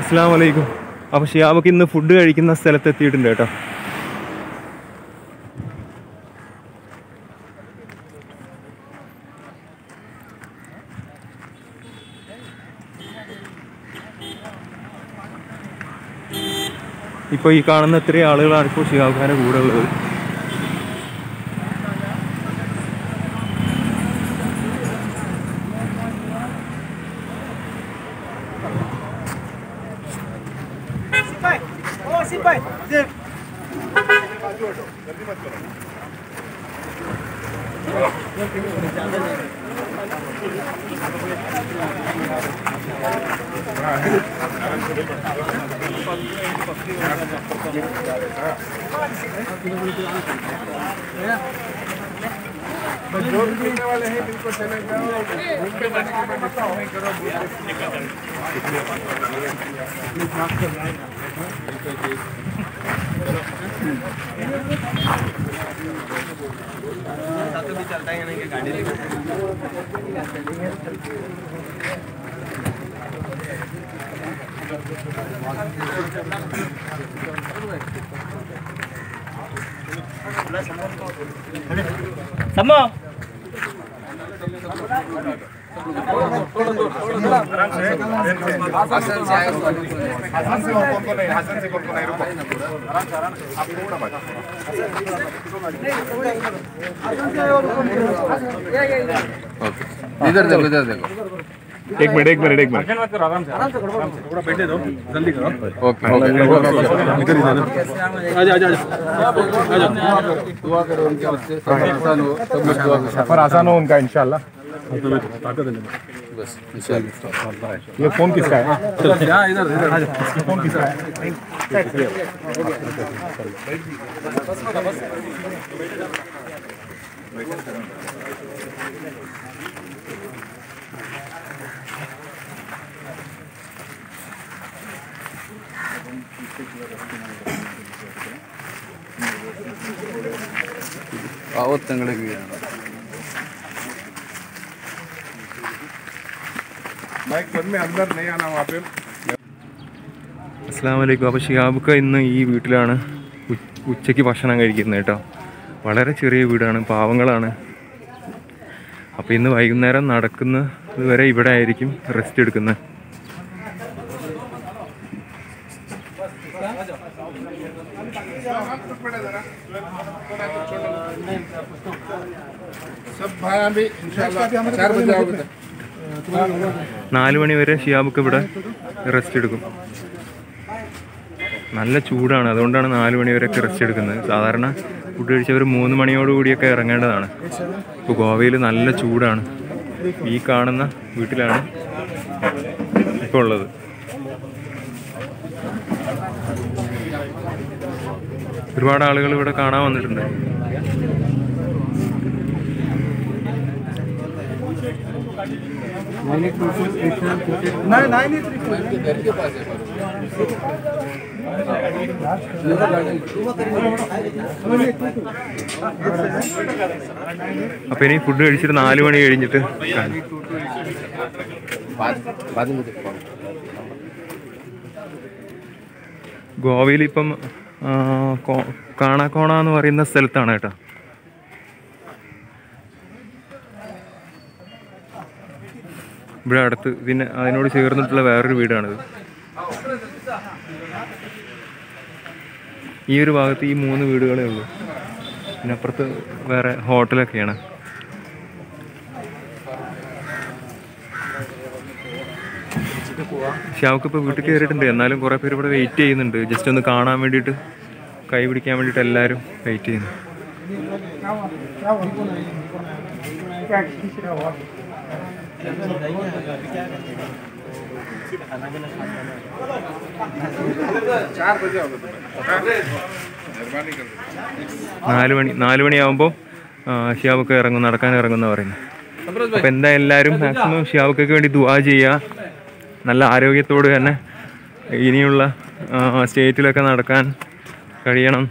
അസ്സാം വലൈക്കും അപ്പോൾ ഷിയാബക്ക് ഇന്ന് ഫുഡ് കഴിക്കുന്ന സ്ഥലത്ത് എത്തിയിട്ടുണ്ട് കേട്ടോ. ഇപ്പോൾ ഈ കാണുന്ന ഇത്രയും ആളുകളാണ് ഇപ്പോൾ ഷിയാബ്ഖാന്റെ കൂടെ ഉള്ളത്. Assim, pai. Yeah. तो जो भी देखने वाले हैं बिल्कुल चले जाओ घूम के बच के मत आओ वहीं करो अपनी साफ़ कर तो भी चलता है यानी कि गाड़ी लेकर सम्मा हसन से आएगा हसन से कौन कौन नहीं हसन से कौन कौन नहीं रुको आराम से आराम आप थोड़ा बैठो हसन से और ओके इधर देखो इधर देखो। एक मिनट एक मिनट एक मिनट। ओके। ओके दुआ करो उनके बच्चे सब आसान हो सब लोग दुआ करो। सफ़र आसान हो उनका इंशाल्लाह। बस ये फ़ोन किसका है? इधर इधर फ़ोन किसका है? പാവത്തങ്ങളെ കീഴാണ് അസ്സാം വലൈക്കും അപ്പോൾ ഷിയാബുക്ക ഇന്ന് ഈ വീട്ടിലാണ് ഉച്ചയ്ക്ക് ഭക്ഷണം കഴിക്കുന്നത് കേട്ടോ. വളരെ ചെറിയ വീടാണ് പാവങ്ങളാണ്. അപ്പോൾ ഇന്ന് വൈകുന്നേരം നടക്കുന്നത് വരെ ഇവിടെ ആയിരിക്കും റെസ്റ്റ് എടുക്കുന്നത്. നാല് മണി വരെ ഷിയാബൊക്കെ ഇവിടെ റെസ്റ്റ് എടുക്കും. നല്ല ചൂടാണ്. അതുകൊണ്ടാണ് നാല് മണി വരെയൊക്കെ റെസ്റ്റ് എടുക്കുന്നത്. സാധാരണ ഫുഡ് കഴിച്ചവർ മൂന്ന് മണിയോടുകൂടിയൊക്കെ ഇറങ്ങേണ്ടതാണ്. ഇപ്പോൾ ഗോവയിൽ നല്ല ചൂടാണ്. ഈ കാണുന്ന വീട്ടിലാണ് ഇപ്പൊ ഉള്ളത്. ഒരുപാട് ആളുകൾ ഇവിടെ കാണാൻ വന്നിട്ടുണ്ട്. അപ്പൊ ഇനി ഫുഡ് കഴിച്ചിട്ട് നാലു മണി കഴിഞ്ഞിട്ട് ഗോവയിൽ ഇപ്പം കാണാക്കോണ എന്ന് പറയുന്ന സ്ഥലത്താണ് കേട്ടോ. ഇവിടെ അടുത്ത് പിന്നെ അതിനോട് ചേർന്നിട്ടുള്ള വേറൊരു വീടാണിത്. ഈ ഒരു ഭാഗത്ത് ഈ മൂന്ന് വീടുകളേ ഉള്ളൂ. പിന്നെ അപ്പുറത്ത് വേറെ ഹോട്ടലൊക്കെയാണ്. ഷാവക്ക് ഇപ്പോൾ വീട്ടിൽ കയറിയിട്ടുണ്ട്. എന്നാലും കുറേ പേര് ഇവിടെ വെയിറ്റ് ചെയ്യുന്നുണ്ട്. ജസ്റ്റ് ഒന്ന് കാണാൻ വേണ്ടിയിട്ട് കൈ പിടിക്കാൻ വേണ്ടിയിട്ട് എല്ലാവരും വെയിറ്റ് ചെയ്യുന്നു. നാലുമണി മണി നാല് ഇറങ്ങും നടക്കാൻ ഇറങ്ങുന്ന പറയുന്നത് അപ്പോൾ എന്താ എല്ലാരും മാക്സിമം ഷിയാബൊക്കെ വേണ്ടി ദുആ ചെയ്യാ. നല്ല ആരോഗ്യത്തോട് തന്നെ ഇനിയുള്ള സ്റ്റേറ്റിലൊക്കെ നടക്കാൻ കഴിയണം.